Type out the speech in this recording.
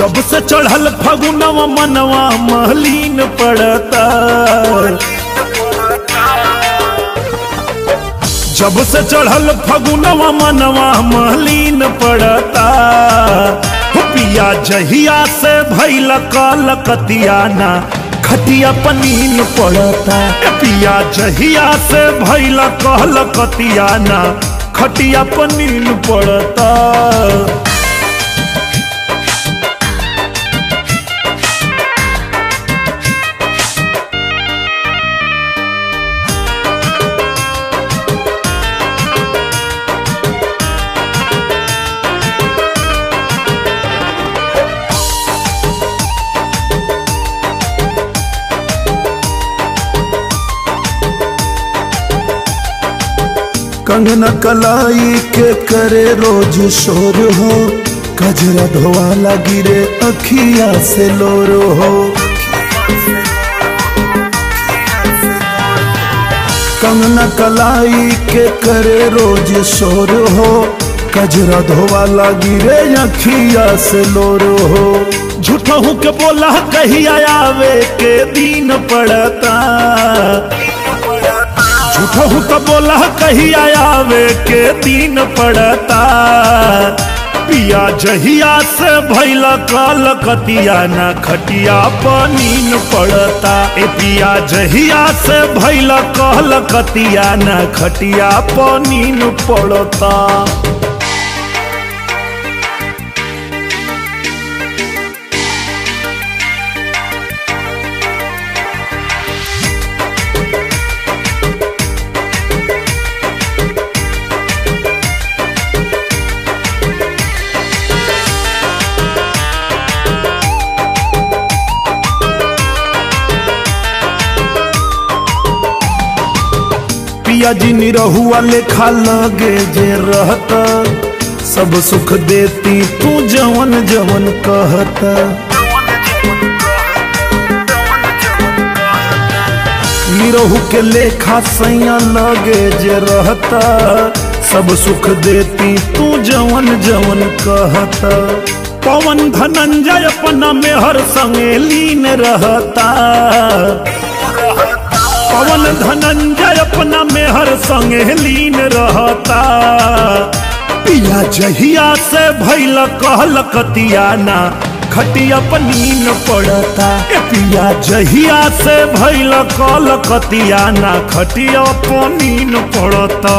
जब से चढ़ल फगुनवा मनवा महलीन पड़ता। जब से चढ़ल फगुनवा मनवा महलीन पड़ता। पिया जहिया से भैल काल कतियाना खटिया पनीन पड़ता। पिया जहिया से भैल कहल कतियाना खटिया पनीन पड़ता। कंगना कलाई के करे रोज शोर हो। कजरा धोवाला गिरे अखिया से लोर हो। कंगना कलाई के करे रोज शोर हो। कजरा धोवाला गिरे अखिया से लोर हो। झूठहू के बोला कहिया आवे, के दिन पड़ता। झूठहू तो बोला कहिया आवे के दिन पड़ता। पिया जहिया से भैल कल कतिया न खटिया पनीन पड़ता। ए पिया जहिया से भैल काल कतिया न खटिया पनीन पड़ता। पिया जी निरहुआ लेखा लगे जे रहता। सब सुख देती तू जवन जवन कहता। निरहु के लेखा सैया लगे जे रहता। सब सुख देती तू जवन जवन कहता। पवन धनंजय अपना मेहर संगे लीन रहता। पवन धनंजय अपना मेहर संगे लीन रहता। पिया जहिया से भैल कहल कतियाना खटिया पनीन पड़ता। पिया जहिया से भैल कल कतियाना खटिया पनीन पड़ता।